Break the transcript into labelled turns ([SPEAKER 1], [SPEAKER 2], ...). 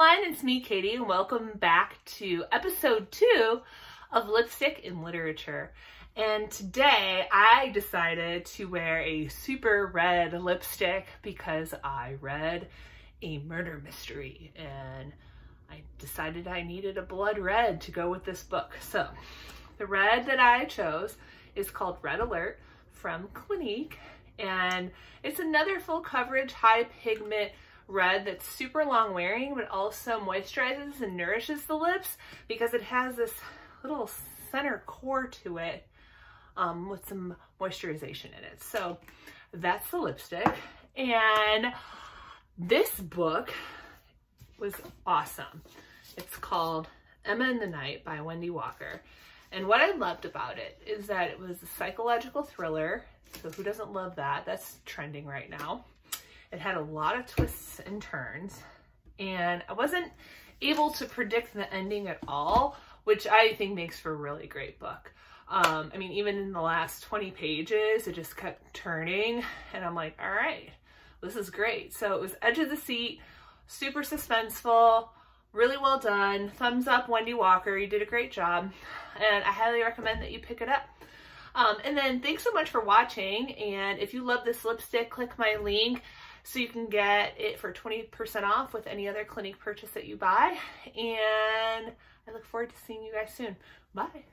[SPEAKER 1] everyone, it's me, Katie, and welcome back to episode two of Lipstick and Literature. And today I decided to wear a super red lipstick because I read a murder mystery and I decided I needed a blood red to go with this book. So the red that I chose is called Red Alert from Clinique and it's another full coverage, high pigment red that's super long wearing, but also moisturizes and nourishes the lips because it has this little center core to it um, with some moisturization in it. So that's the lipstick. And this book was awesome. It's called Emma in the Night by Wendy Walker. And what I loved about it is that it was a psychological thriller. So who doesn't love that? That's trending right now. It had a lot of twists and turns and I wasn't able to predict the ending at all, which I think makes for a really great book. Um, I mean, even in the last 20 pages, it just kept turning and I'm like, all right, this is great. So it was edge of the seat, super suspenseful, really well done. Thumbs up, Wendy Walker. You did a great job. And I highly recommend that you pick it up. Um, and then thanks so much for watching. And if you love this lipstick, click my link so you can get it for 20% off with any other Clinique purchase that you buy. And I look forward to seeing you guys soon. Bye.